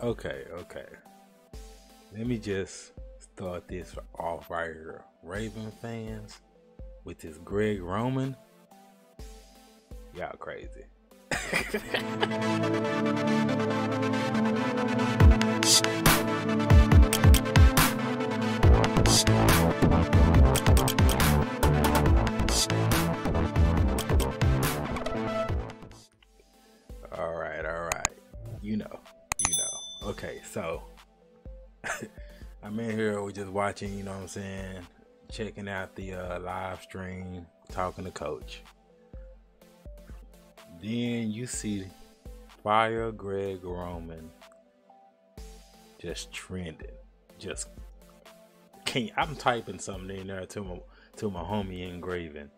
Okay, okay. Let me just start this off right here. Raven fans with this Greg Roman. Y'all crazy. Okay, so I'm in here, we're just watching, you know what I'm saying? Checking out the uh, live stream, talking to coach. Then you see Fire Greg Roman just trending. Just can't I'm typing something in there to my to my homie engraving.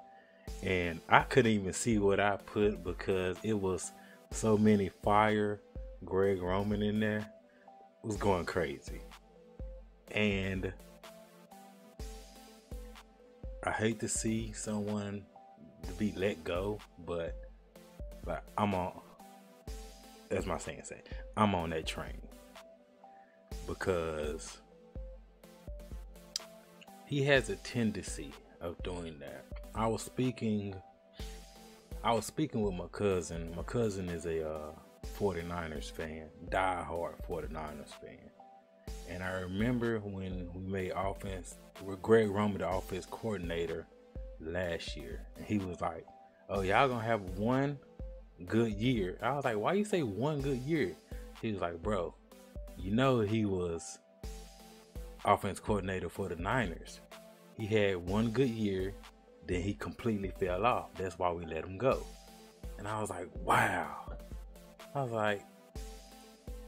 And I couldn't even see what I put because it was so many fire Greg Roman in there. Was going crazy. And I hate to see someone to be let go, but like I'm on that's my saying say. I'm on that train. Because he has a tendency of doing that. I was speaking I was speaking with my cousin. My cousin is a uh, 49ers fan, die-hard 49ers fan. And I remember when we made offense with Greg Roman, the offense coordinator, last year. And he was like, Oh, y'all gonna have one good year. I was like, Why you say one good year? He was like, Bro, you know he was offense coordinator for the Niners. He had one good year, then he completely fell off. That's why we let him go. And I was like, wow. I was like,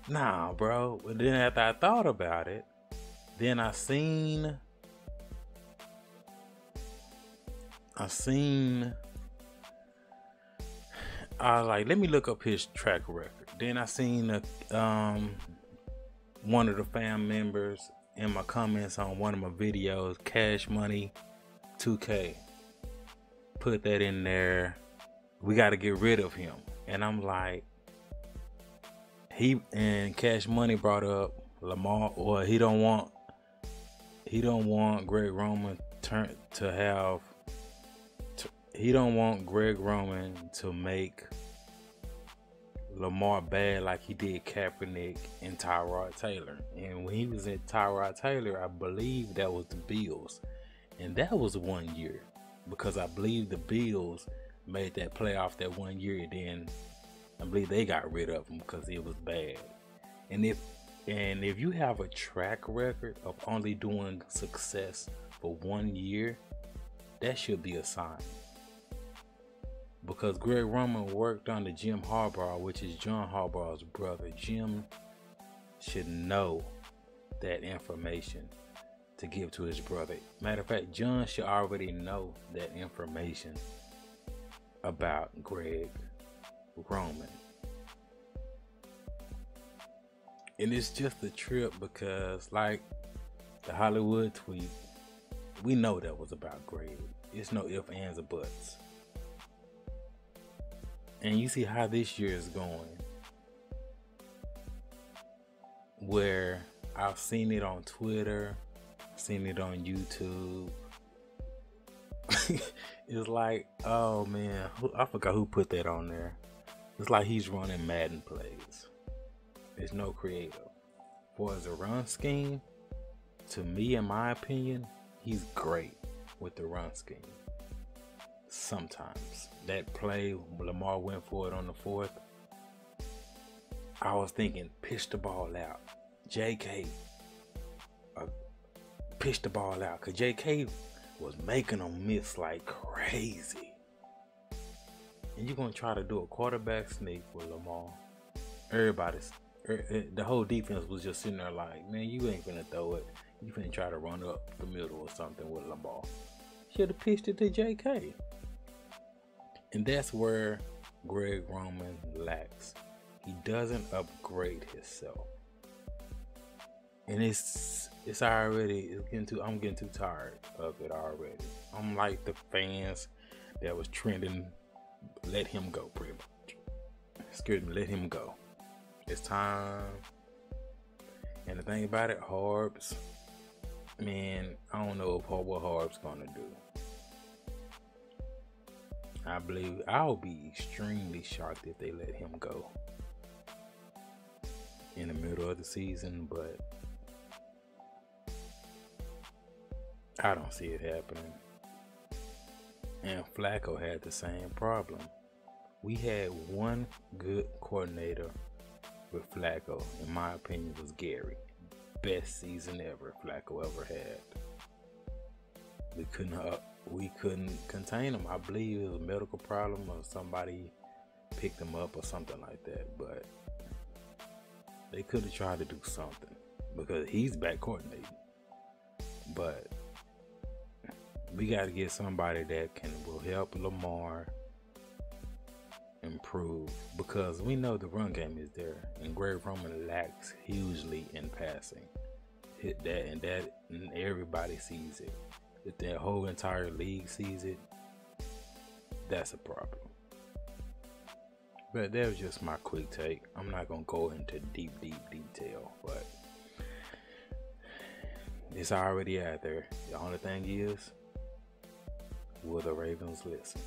nah, bro. But then after I thought about it, then I seen I seen I like, let me look up his track record. Then I seen a, um one of the fam members in my comments on one of my videos, Cash Money 2K. Put that in there. We got to get rid of him. And I'm like, he and Cash Money brought up Lamar, or he don't want, he don't want Greg Roman turn to have, to, he don't want Greg Roman to make Lamar bad like he did Kaepernick and Tyrod Taylor. And when he was at Tyrod Taylor, I believe that was the Bills. And that was one year because I believe the Bills made that playoff that one year. And then I believe they got rid of him because it was bad. And if and if you have a track record of only doing success for one year, that should be a sign because Greg Roman worked under Jim Harbaugh, which is John Harbaugh's brother. Jim should know that information to give to his brother. Matter of fact, John should already know that information about Greg Roman. And it's just a trip because, like the Hollywood tweet, we know that was about Greg. It's no ifs, ands, or buts and you see how this year is going where I've seen it on Twitter, seen it on YouTube. it's like, oh man, I forgot who put that on there. It's like he's running Madden plays. There's no creative. For his run scheme, to me, in my opinion, he's great with the run scheme sometimes. That play, Lamar went for it on the fourth. I was thinking, pitch the ball out. JK, uh, pitch the ball out. Because JK was making them miss like crazy. And you're to try to do a quarterback sneak with Lamar. Everybody's, er, er, the whole defense was just sitting there like, man, you ain't to throw it. You finna try to run up the middle or something with Lamar. Should have pitched it to JK. And that's where Greg Roman lacks. He doesn't upgrade himself. And it's it's already it's getting too I'm getting too tired of it already. I'm like the fans that was trending let him go pretty much. Excuse me, let him go. It's time And the thing about it, Harbs, man, I don't know if what Harb's gonna do. I believe I'll be extremely shocked if they let him go in the middle of the season, but I don't see it happening. And Flacco had the same problem. We had one good coordinator with Flacco, in my opinion, was Gary. Best season ever Flacco ever had. We couldn't uh, we couldn't contain him. I believe it was a medical problem or somebody picked him up or something like that. But they could have tried to do something because he's back coordinating. But we got to get somebody that can will help Lamar improve because we know the run game is there and Greg Roman lacks hugely in passing. Hit that and that and everybody sees it. If that whole entire league sees it, that's a problem. But that was just my quick take. I'm not gonna go into deep, deep detail, but it's already out there. The only thing is, Will the Ravens listen?